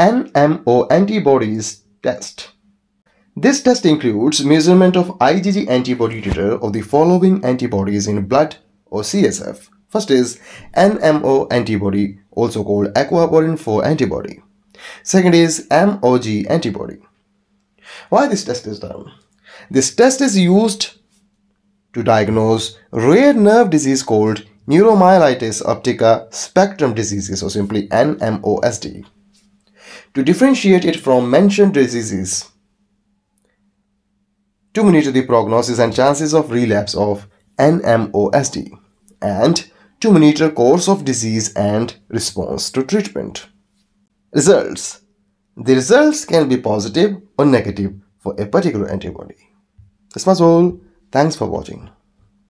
NMO antibodies test. This test includes measurement of IgG antibody titer of the following antibodies in blood or CSF. First is NMO antibody, also called aquaporin 4 antibody. Second is MOG antibody. Why this test is done? This test is used to diagnose rare nerve disease called neuromyelitis optica spectrum diseases or simply NMOSD. To differentiate it from mentioned diseases, to monitor the prognosis and chances of relapse of NMOSD and to monitor course of disease and response to treatment. Results The results can be positive or negative for a particular antibody. This was all. Thanks for watching.